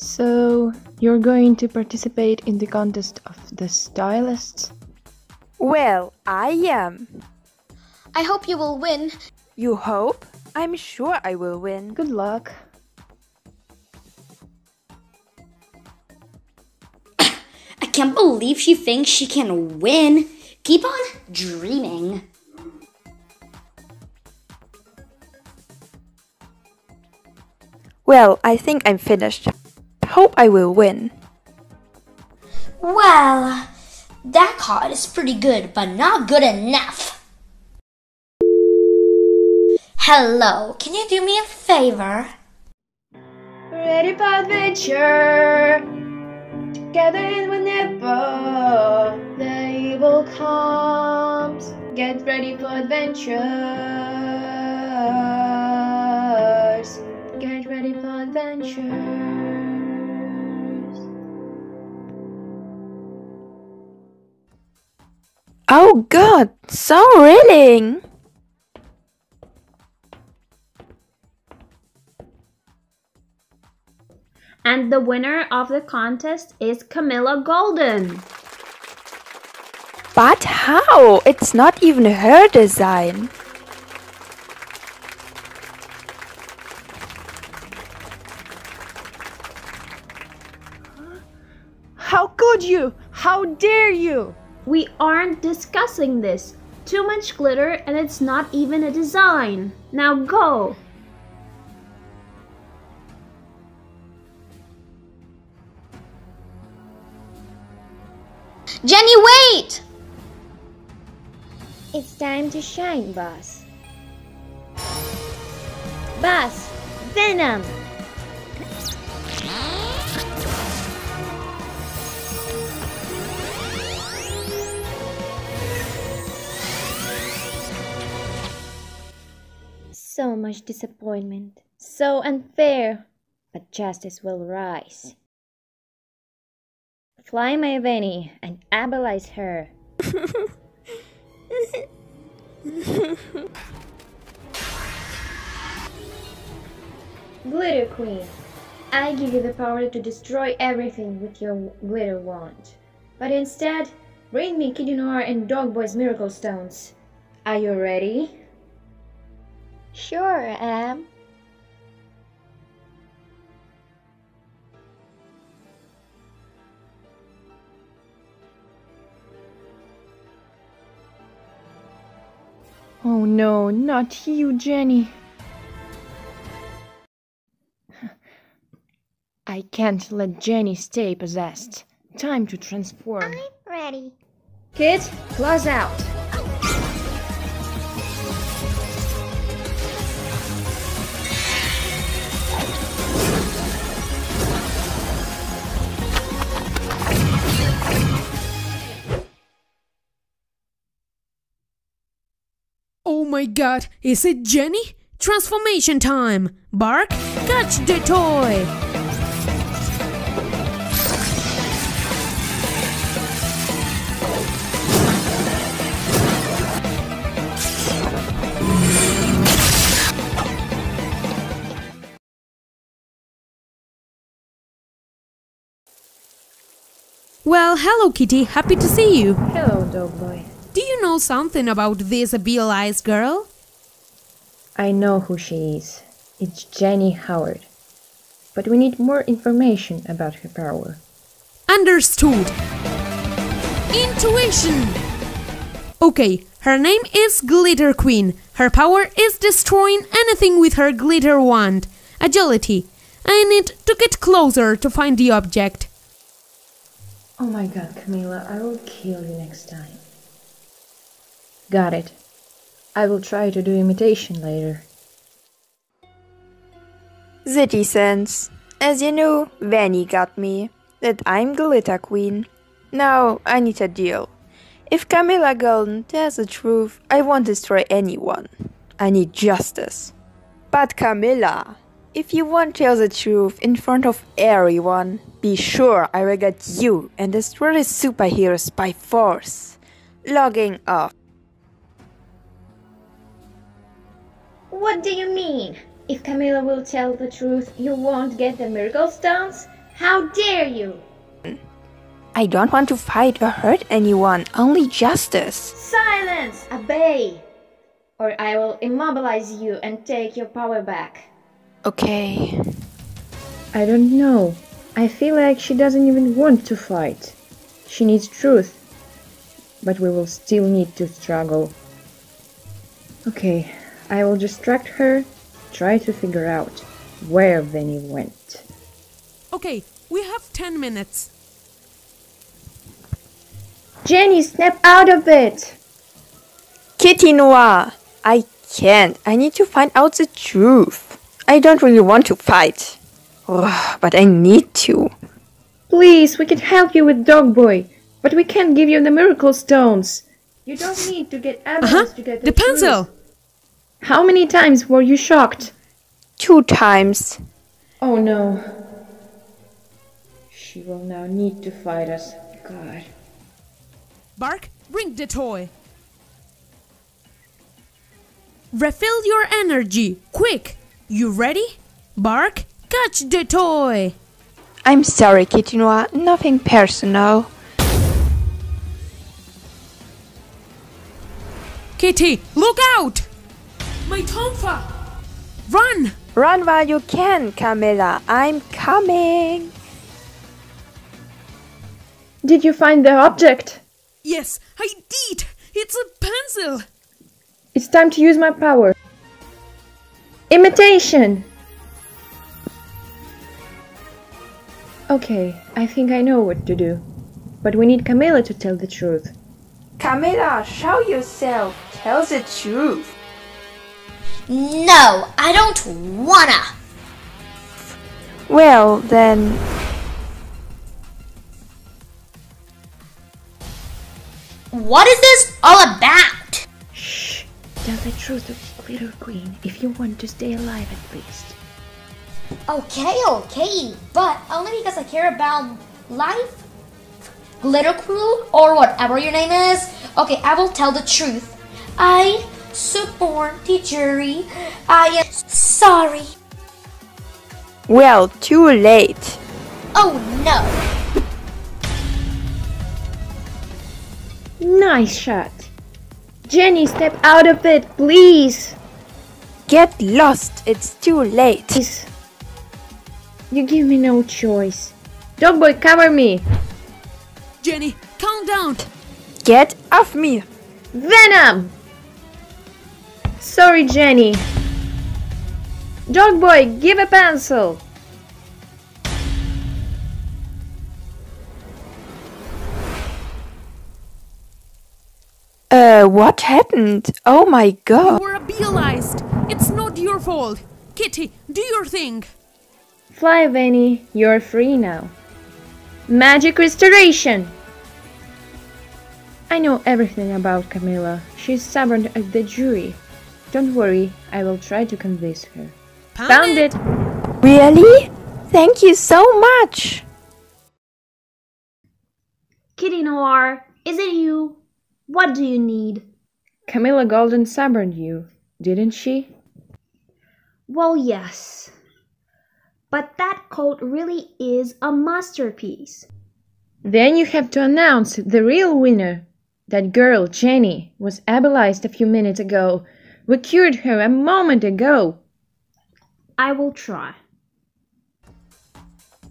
So, you're going to participate in the contest of the stylists? Well, I am. I hope you will win. You hope? I'm sure I will win. Good luck. I can't believe she thinks she can win. Keep on dreaming. Well, I think I'm finished. Hope I will win. Well, that card is pretty good, but not good enough. Hello, can you do me a favor? Ready for adventure. Together in whenever the evil comes. Get ready for adventures. Get ready for adventures. Oh god, so reeling! And the winner of the contest is Camilla Golden. But how? It's not even her design. How could you? How dare you? We aren't discussing this. Too much glitter and it's not even a design. Now go. Jenny, wait! It's time to shine, boss. Boss, Venom! So much disappointment. So unfair. But justice will rise. Fly my Venny and abolize her. Glitter Queen, I give you the power to destroy everything with your glitter wand. But instead, bring me Kitty Noire and Dogboy's Miracle Stones. Are you ready? Sure, I am. Oh no, not you, Jenny. I can't let Jenny stay possessed. Time to transform. I'm ready. Kid, claws out. My god, is it Jenny? Transformation time! Bark, catch the toy! Well, hello Kitty, happy to see you. Hello, Dogboy. Do you know something about this Beale-Eyes girl? I know who she is. It's Jenny Howard. But we need more information about her power. Understood. Intuition. Okay, her name is Glitter Queen. Her power is destroying anything with her glitter wand. Agility. I need to get closer to find the object. Oh my god, Camilla, I will kill you next time. Got it. I will try to do imitation later. Citizens, as you know, Vanny got me. That I'm Glitter Queen. Now I need a deal. If Camilla Golden tells the truth, I won't destroy anyone. I need justice. But Camilla, if you won't tell the truth in front of everyone, be sure I will get you and destroy the superheroes by force. Logging off. What do you mean? If Camilla will tell the truth, you won't get the Miracle Stones? How dare you? I don't want to fight or hurt anyone, only justice. Silence! Obey! Or I will immobilize you and take your power back. Okay. I don't know. I feel like she doesn't even want to fight. She needs truth. But we will still need to struggle. Okay, I will distract her, try to figure out where Venny went. Okay, we have 10 minutes. Jenny, snap out of it! Kitty Noire, I can't. I need to find out the truth. I don't really want to fight. Ugh, but I need to. Please, we can help you with Dog Boy, but we can't give you the miracle stones. You don't need to get Uh huh. evidence to get The pencil. truth. How many times were you shocked? Two times. Oh no. She will now need to fight us. God. Bark, bring the toy. Refill your energy, quick. You ready? Bark, catch the toy. I'm sorry, Kitty Noire. Nothing personal. Kitty, look out! My tonfa! Run! Run while you can, Camilla. I'm coming. Did you find the object? Yes, I did! It's a pencil! It's time to use my power. Imitation! Okay, I think I know what to do. But we need Camilla to tell the truth. Camilla, show yourself. Tell the truth. No, I don't wanna. Well, then. What is this all about? Shh! Tell the truth of Glitter Queen if you want to stay alive at least. Okay, okay, but only because I care about life, glitter crew, or whatever your name is. Okay, I will tell the truth. I support the jury. I am sorry. Well, too late. Oh no. Nice shot! Jenny, step out of it, please! Get lost. It's too late. Please. You give me no choice. Dog boy, cover me! Jenny, calm down! Get off me. Venom! Sorry, Jenny. Dog boy, give a pencil! Uh, what happened? Oh my You god. were realized! It's not your fault! Kitty, do your thing! Fly, Venny, you're free now. Magic restoration! I know everything about Camilla. She's stubborn at the jury. Don't worry, I will try to convince her. Found it! Really? Thank you so much. Kitty Noire, is it you? What do you need? Camilla Golden suborned you, didn't she? Well, yes. But that coat really is a masterpiece. Then you have to announce the real winner. That girl, Jenny, was ableized a few minutes ago. We cured her a moment ago. I will try.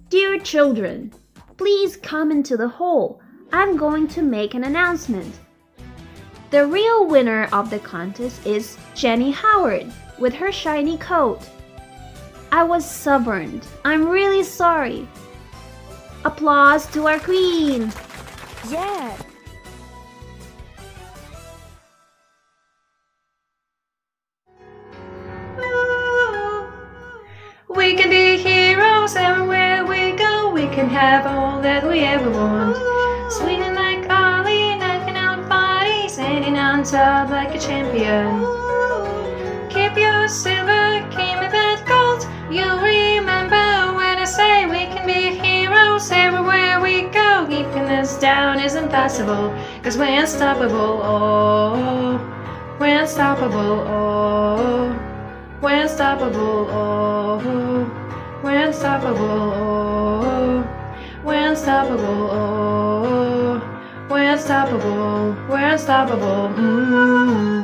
Dear children, please come into the hall. I'm going to make an announcement. The real winner of the contest is Jenny Howard with her shiny coat. I was stubborn. I'm really sorry. Applause to our queen. Yeah. Have all that we ever want. Swinging like Ollie, knocking out bodies, standing on top like a champion. Keep your silver, keep that gold. You'll remember when I say we can be heroes everywhere we go. Keeping us down is impossible, cause we're unstoppable. Oh, we're unstoppable. Oh. We're unstoppable, oh, we're unstoppable, oh. We're unstoppable. Oh, we're unstoppable. We're unstoppable. Mm.